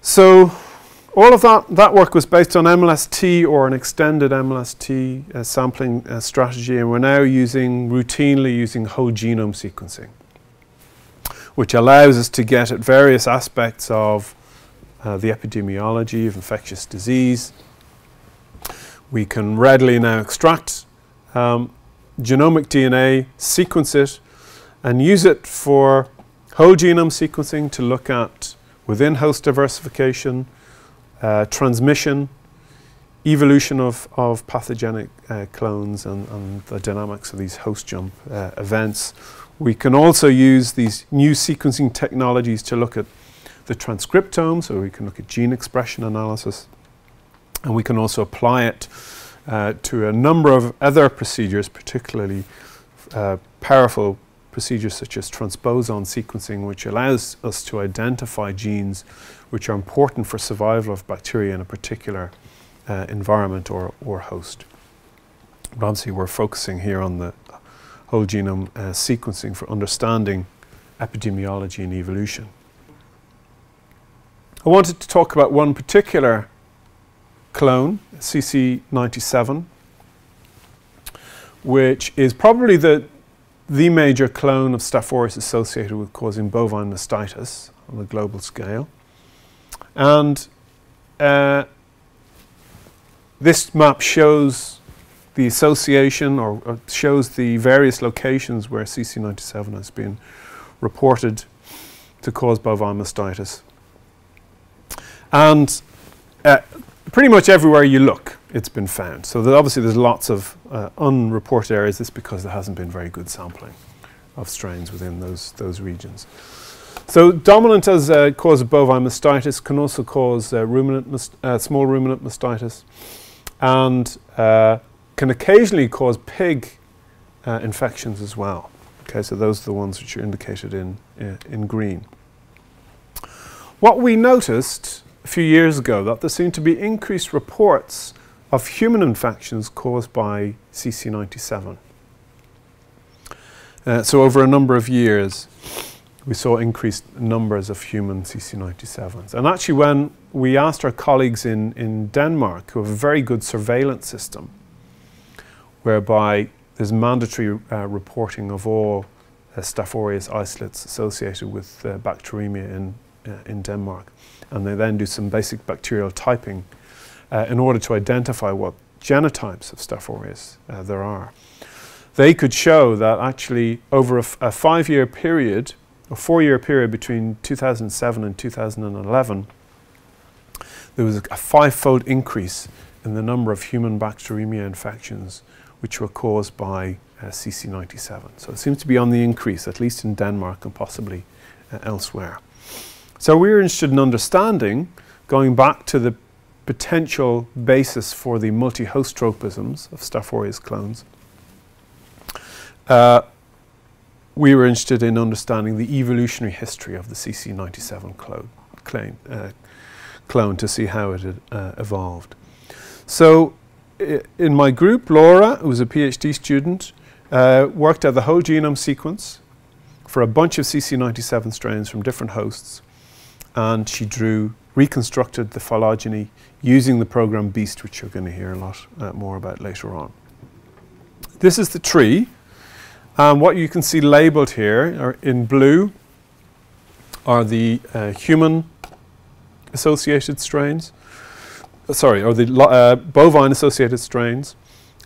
So all of that, that work was based on MLST or an extended MLST uh, sampling uh, strategy, and we're now using routinely using whole genome sequencing, which allows us to get at various aspects of uh, the epidemiology of infectious disease. We can readily now extract um, genomic DNA, sequence it, and use it for whole genome sequencing to look at within host diversification, uh, transmission, evolution of, of pathogenic uh, clones and, and, the dynamics of these host jump uh, events. We can also use these new sequencing technologies to look at the transcriptome, so we can look at gene expression analysis, and we can also apply it uh, to a number of other procedures, particularly uh, powerful procedures such as transposon sequencing, which allows us to identify genes which are important for survival of bacteria in a particular uh, environment or, or host. But obviously, we're focusing here on the whole genome uh, sequencing for understanding epidemiology and evolution. I wanted to talk about one particular clone, CC97, which is probably the, the major clone of Staph aureus associated with causing bovine mastitis on a global scale. And uh, this map shows the association or, or, shows the various locations where CC97 has been reported to cause bovine mastitis. And uh, pretty much everywhere you look, it's been found. So obviously there's lots of uh, unreported areas. This because there hasn't been very good sampling of strains within those, those regions. So dominant as a cause of bovine mastitis can also cause uh, ruminant uh, small ruminant mastitis and uh, can occasionally cause pig uh, infections as well. Okay, so those are the ones which are indicated in, in green. What we noticed a few years ago that there seemed to be increased reports of human infections caused by CC97. Uh, so over a number of years, we saw increased numbers of human CC97s. And actually when we asked our colleagues in, in Denmark, who have a very good surveillance system, whereby there's mandatory uh, reporting of all uh, Staph aureus isolates associated with uh, bacteremia in, uh, in Denmark and they then do some basic bacterial typing uh, in order to identify what genotypes of Staph aureus uh, there are. They could show that actually over a, five-year period, a four-year period between 2007 and 2011, there was a, a five-fold increase in the number of human bacteremia infections which were caused by uh, CC97. So it seems to be on the increase, at least in Denmark and possibly uh, elsewhere. So we're interested in understanding, going back to the potential basis for the multi-host tropisms of Staph aureus clones. Uh, we were interested in understanding the evolutionary history of the CC97 clone, clone, uh, clone to see how it had uh, evolved. So in my group, Laura, who was a PhD student, uh, worked out the whole genome sequence for a bunch of CC97 strains from different hosts and she drew, reconstructed the phylogeny using the program BEAST, which you're going to hear a lot uh, more about later on. This is the tree. Um, what you can see labeled here in blue are the uh, human associated strains, uh, sorry, or the uh, bovine associated strains.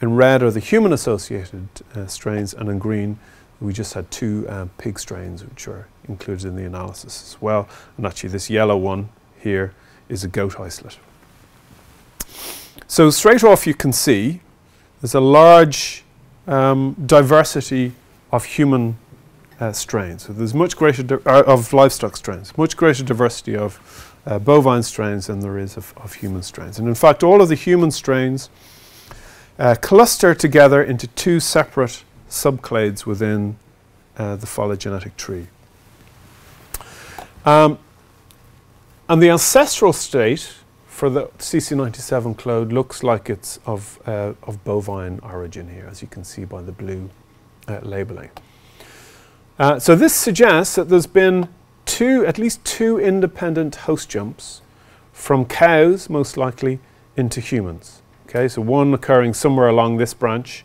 In red are the human associated uh, strains, and in green we just had two uh, pig strains which are included in the analysis as well. And actually this yellow one here is a goat isolate. So straight off you can see there's a large um, diversity of human uh, strains. So there's much greater uh, of livestock strains, much greater diversity of uh, bovine strains than there is of, of, human strains. And in fact, all of the human strains uh, cluster together into two separate subclades within uh, the phylogenetic tree. Um, and the ancestral state for the CC97 clone looks like it's of, uh, of bovine origin here, as you can see by the blue uh, labeling. Uh, so this suggests that there's been two, at least two independent host jumps from cows, most likely, into humans. Okay, so one occurring somewhere along this branch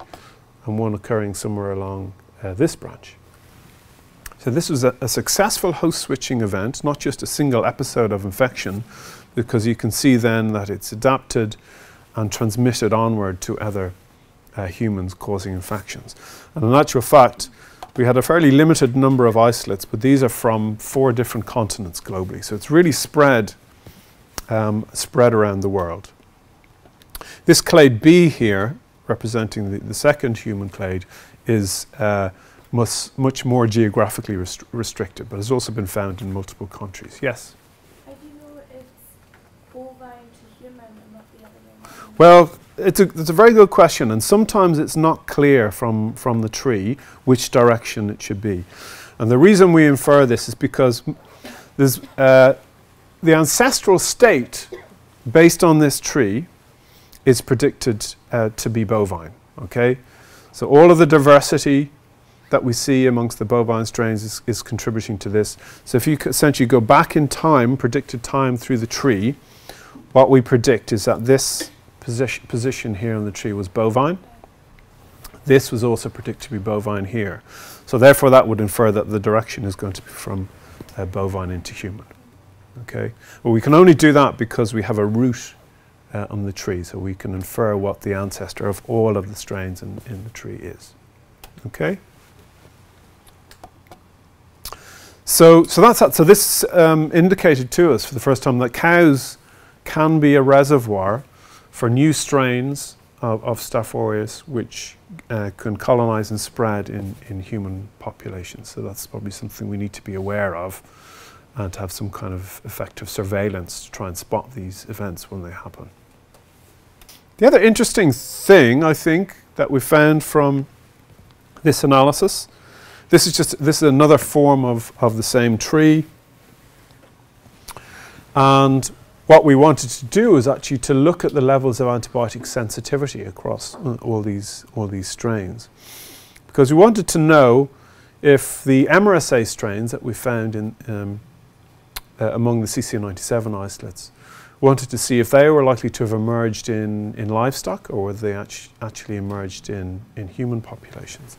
and one occurring somewhere along uh, this branch. So this was a, a, successful host switching event, not just a single episode of infection, because you can see then that it's adapted and transmitted onward to other uh, humans causing infections. And in actual fact, we had a fairly limited number of isolates, but these are from four different continents globally. So it's really spread, um, spread around the world. This clade B here, representing the, the second human clade, is uh, much, much more geographically rest restricted, but has also been found in multiple countries. Yes? How do you know it's bovine to human and not the other way? Well, it's a, it's a very good question, and sometimes it's not clear from, from the tree which direction it should be. And the reason we infer this is because there's, uh, the ancestral state based on this tree is predicted uh, to be bovine. Okay, so all of the diversity that we see amongst the bovine strains is, is contributing to this. So if you essentially go back in time, predicted time through the tree, what we predict is that this position, position here on the tree was bovine. This was also predicted to be bovine here. So therefore that would infer that the direction is going to be from uh, bovine into human. Okay, well we can only do that because we have a root uh, on the tree, so we can infer what the ancestor of all of the strains in, in the tree is. Okay. So, so that's that. So this um, indicated to us for the first time that cows can be a reservoir for new strains of, of Staph aureus which uh, can colonize and spread in, in human populations. So that's probably something we need to be aware of and to have some kind of effective surveillance to try and spot these events when they happen. The other interesting thing, I think, that we found from this analysis, this is just this is another form of, of the same tree. And what we wanted to do is actually to look at the levels of antibiotic sensitivity across uh, all these all these strains. Because we wanted to know if the MRSA strains that we found in um, uh, among the CCL97 isolates wanted to see if they were likely to have emerged in, in livestock or whether they actu actually emerged in, in human populations.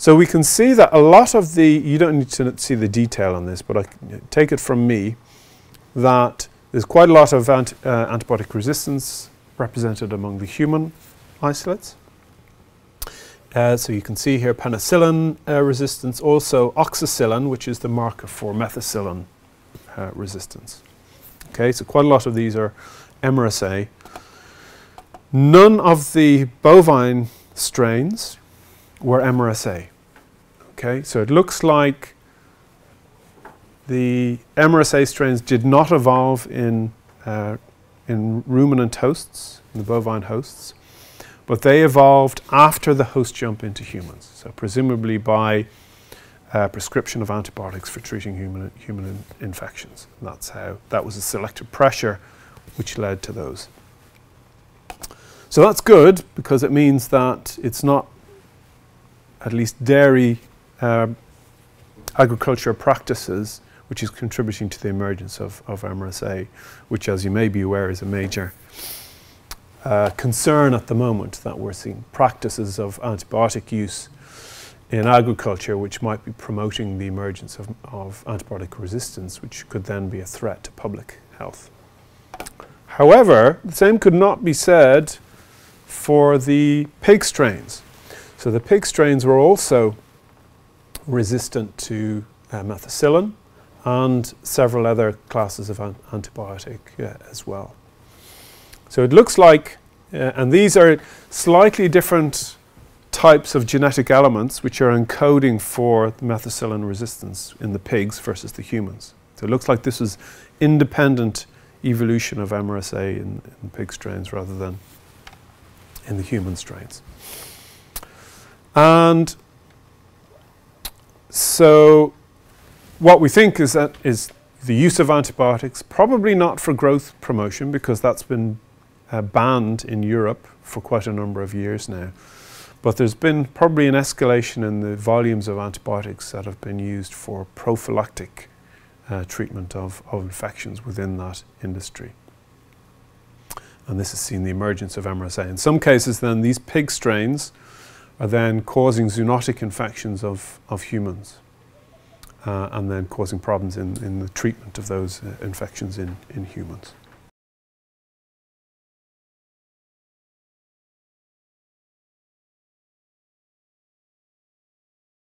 So we can see that a lot of the, you don't need to see the detail on this, but I take it from me that there's quite a lot of uh, antibiotic resistance represented among the human isolates. Uh, so you can see here penicillin uh, resistance, also oxacillin, which is the marker for methicillin uh, resistance. Okay, so quite a lot of these are MRSA. None of the bovine strains were MRSA. Okay, so it looks like the MRSA strains did not evolve in, uh, in ruminant hosts, in the bovine hosts, but they evolved after the host jump into humans. So presumably by uh, prescription of antibiotics for treating human, human in infections. And that's how, that was a selective pressure which led to those. So that's good because it means that it's not at least dairy uh, agriculture practices which is contributing to the emergence of, of MRSA, which as you may be aware is a major uh, concern at the moment that we're seeing practices of antibiotic use in agriculture which might be promoting the emergence of, of antibiotic resistance, which could then be a threat to public health. However, the same could not be said for the pig strains. So the pig strains were also resistant to uh, methicillin and several other classes of an antibiotic uh, as well. So it looks like, uh, and these are slightly different types of genetic elements which are encoding for the methicillin resistance in the pigs versus the humans. So it looks like this is independent evolution of MRSA in, in pig strains rather than in the human strains. And so what we think is that is the use of antibiotics, probably not for growth promotion because that's been uh, banned in Europe for quite a number of years now. But there's been probably an escalation in the volumes of antibiotics that have been used for prophylactic uh, treatment of, of infections within that industry. And this has seen the emergence of MRSA. In some cases, then, these pig strains are then causing zoonotic infections of, of humans uh, and then causing problems in, in the treatment of those uh, infections in, in humans.